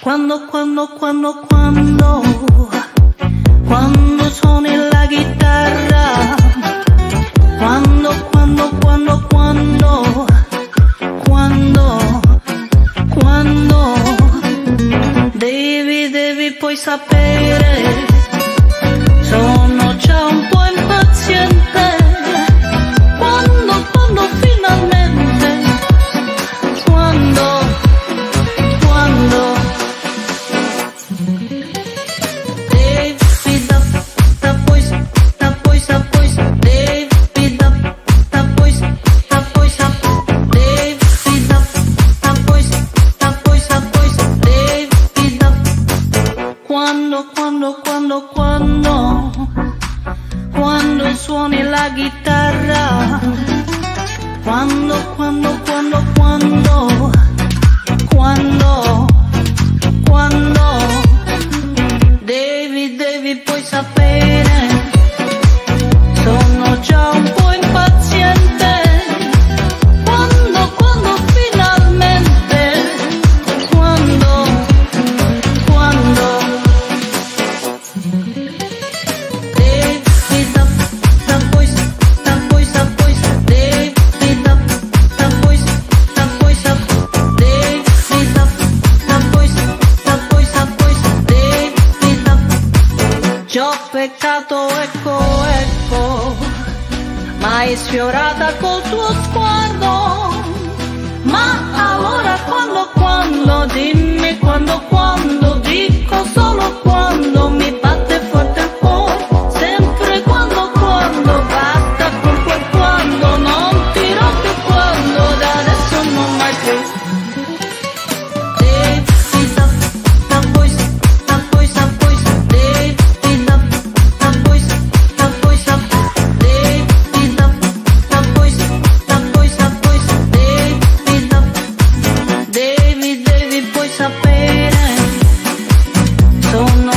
Quando, quando, quando, quando, quando suoni la chitarra. Quando, quando, quando, quando, quando, quando, devi, devi poi sapere, quando, quando, quando, suoni la chitarra. Quando, quando, quando, quando, quando, quando, devi, devi poi sapere, sono già un po' impaziente. Ci ho peccato, ecco, ecco, ma hai sfiorata col tuo sguardo. Ma allora quando, quando, dimmi quando, quando, dico solo quando Pues ti puoi sapere, sono